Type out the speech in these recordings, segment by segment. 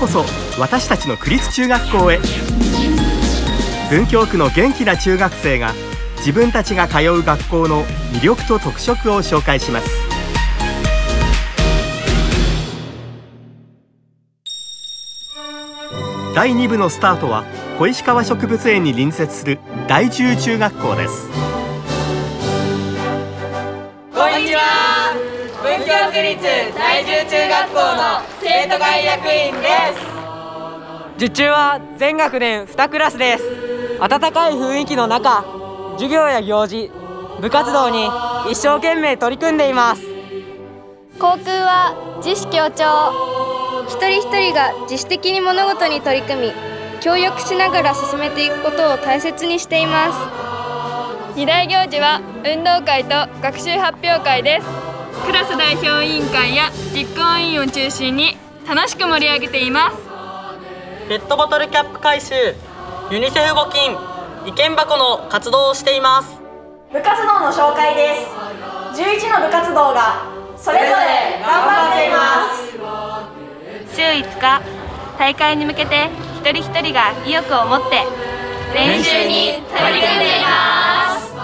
こそ私たちの区立中学校へ。文京区の元気な中学生が自分たちが通う学校の魅力と特色を紹介します。第2部のスタートは小石川植物園に隣接する第中中学校です。京区立第中中学校の生徒会役員です受注は全学年2クラスです温かい雰囲気の中授業や行事部活動に一生懸命取り組んでいます航空は自主協調一人一人が自主的に物事に取り組み協力しながら進めていくことを大切にしています二大行事は運動会と学習発表会ですクラス代表委員会や実行委員を中心に楽しく盛り上げています。ペットボトルキャップ回収ユニセフ募金意見箱の活動をしています。部活動の紹介です。11の部活動がそれぞれ頑張っています。週5日大会に向けて一人一人が意欲を持って練習に取り組んでいます。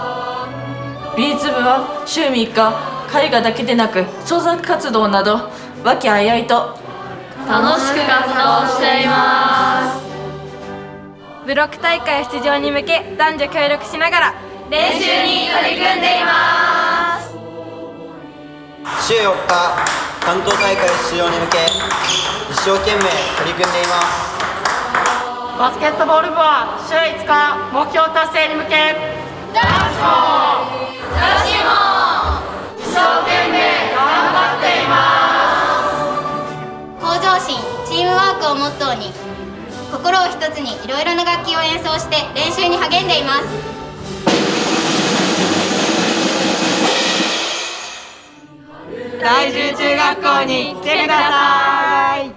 美術部は週3日絵画だけでなく創作活動など和気あいあいと楽しく活動しています。ブロック大会出場に向け男女協力しながら練習に取り組んでいます。週4日関東大会出場に向け一生懸命取り組んでいます。バスケットボール部は週5日目標達成に向け男子も女子も一生懸命頑張っています。向上心チームワークをモットーに心を一つにいろいろな楽器を演奏して練習に励んでいます。第中中学校に来てください。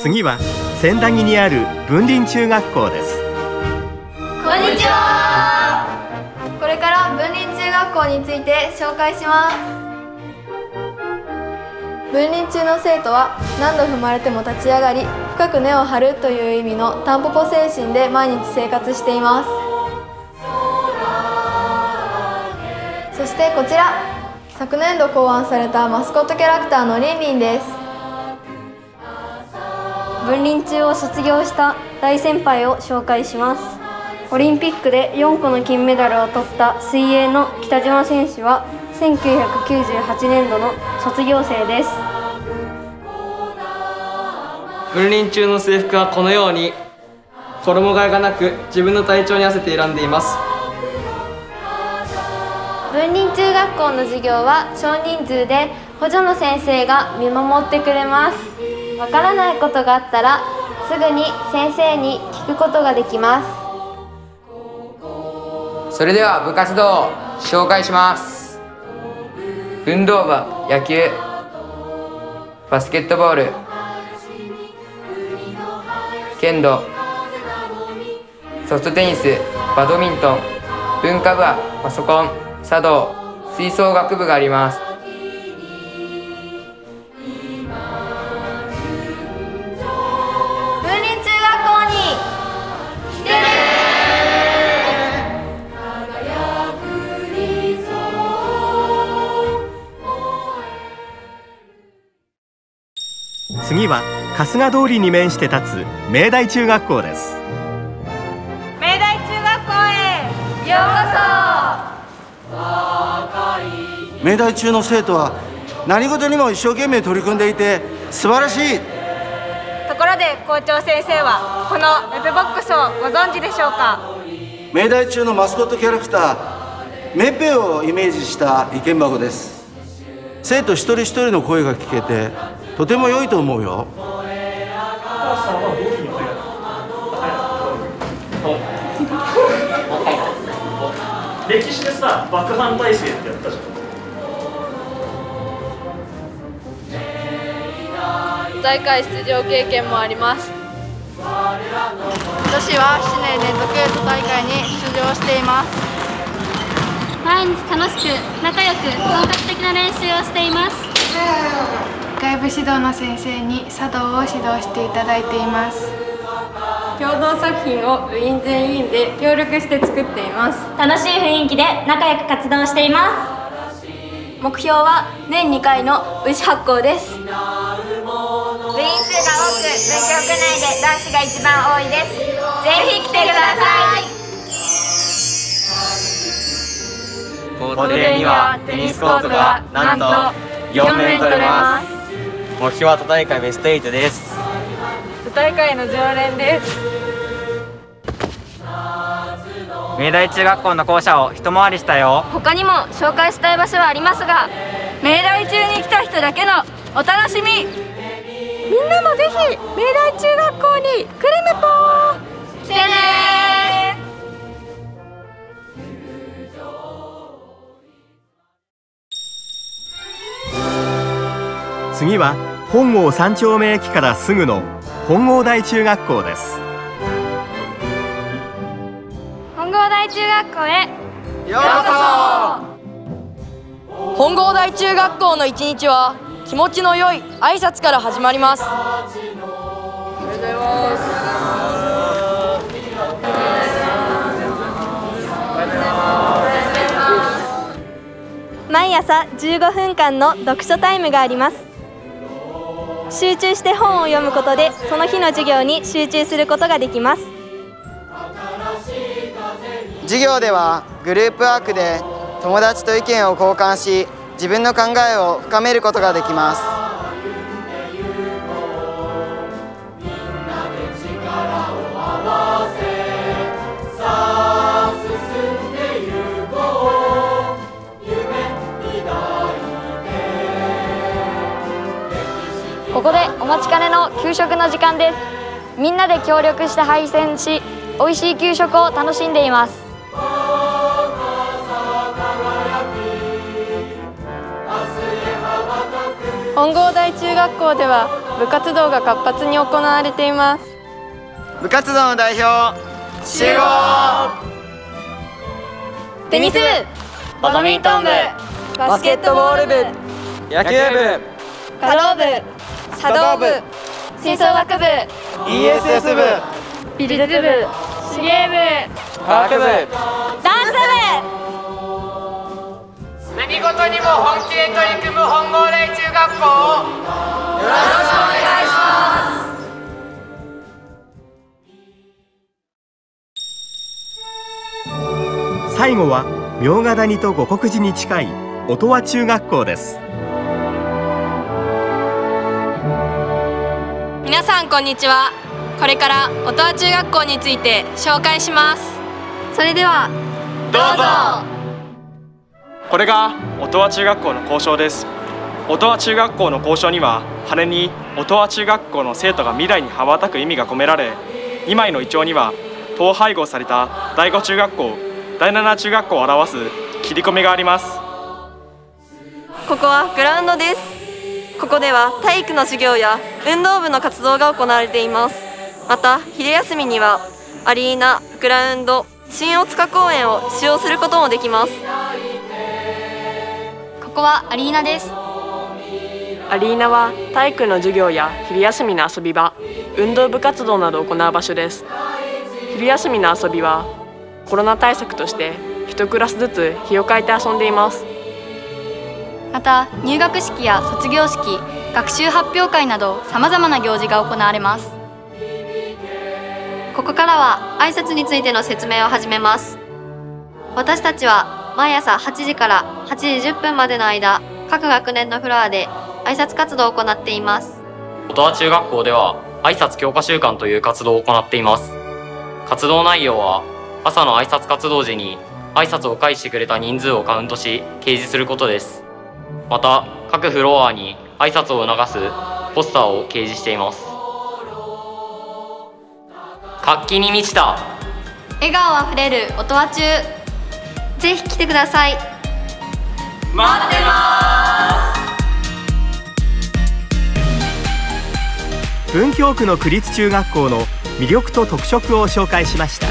次は千駄木にある文林中学校です。こんにちはについて紹介します。分林中の生徒は何度踏まれても立ち上がり深く根を張るという意味のタンポポ精神で毎日生活しています。そしてこちら。昨年度考案されたマスコットキャラクターのリンリンです。文林中を卒業した大先輩を紹介します。オリンピックで4個の金メダルを取った水泳の北島選手は1998年度の卒業生です。分林中の制服はこのように衣替えがなく自分の体調に合わせて選んでいます。文林中学校の授業は少人数で補助の先生が見守ってくれます。わからないことがあったらすぐに先生に聞くことができますそれでは部活動を紹介します。運動部野球バスケットボール剣道ソフトテニスバドミントン文化部はパソコン茶道吹奏楽部があります。次は春日通りに面して立つ明大中学校です。明大中学校へ。ようこそ。明大中の生徒は何事にも一生懸命取り組んでいて素晴らしい。ところで校長先生はこのウェブボックスをご存知でしょうか？明大中のマスコットキャラクターメッペをイメージした意見箱です。生徒一人一人の声が聞けてとても良いと思うよ。歴史でさ爆破体制ってやったじゃん大会出場経験もあります。女子は7年連続都大会に出場しています。毎日楽しく仲良く本格的な練習をしています外部指導の先生に茶道を指導していただいています。共同作品を部員全員で協力して作っています。楽しい雰囲気で仲良く活動しています。目標は年2回の牛発行です。部員数が多く文京区内で男子が一番多いです。ぜひ来てください。校庭にはテニスコートがなんと4面取れます目標は都大会ベスト8です。都大会の常連です。明大中学校の校舎を一回りしたよ。他にも紹介したい場所はありますが明大中に来た人だけのお楽しみ。みんなもぜひ明大中学校にクルメポー次は本郷三丁目駅からすぐの本郷大中学校です。本郷大中学校へ。よ本郷大中学校の一日は気持ちの良い挨拶から始まります。毎朝15分間の読書タイムがあります集中して本を読むことでその日の授業に集中することができます。授業ではグループワークで友達と意見を交換し自分の考えを深めることができます。待ちかねの給食の時間です。みんなで協力して配膳し美味しい給食を楽しんでいます。本郷大中学校では部活動が活発に行われています。部活動の代表集合。テニス部バドミントン部。バスケットボール部。野球部。華道部茶道部。吹奏楽部。ESS 部。美術部。手芸部。科学部。ダンス何事にも本気で取り組む本郷大中学校。を最後は茗ヶ谷と五国寺に近い音羽中学校です皆さんこんにちは。これから音羽中学校について紹介します。それではどうぞ。これが音羽中学校の校章です。音羽中学校の校章には羽に音羽中学校の生徒が未来に羽ばたく意味が込められ2枚のイチョウには統廃合された第5中学校第7中学校を表す切り込みがあります。ここはグラウンドですここでは体育の授業や運動部の活動が行われています。また昼休みにはアリーナグラウンド新大塚公園を使用することもできます。ここはアリーナです。アリーナは体育の授業や昼休みの遊び場運動部活動などを行う場所です。昼休みの遊びはコロナ対策として1クラスずつ日を変えて遊んでいますまた入学式や卒業式学習発表会などさまざまな行事が行われます。ここからは挨拶についての説明を始めます。私たちは毎朝8時から8時10分までの間各学年のフロアで挨拶活動を行っています。音羽中学校では挨拶強化週間という活動を行っています。活動内容は朝の挨拶活動時に挨拶を返してくれた人数をカウントし掲示することです。また各フロアに挨拶を促すポスターを掲示しています。活気に満ちた。笑顔あふれる音羽中。ぜひ来てください。待ってます。文京区の区立中学校の魅力と特色を紹介しました